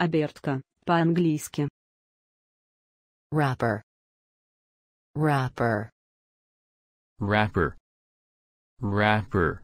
Обертка, по-английски. wrapper wrapper wrapper wrapper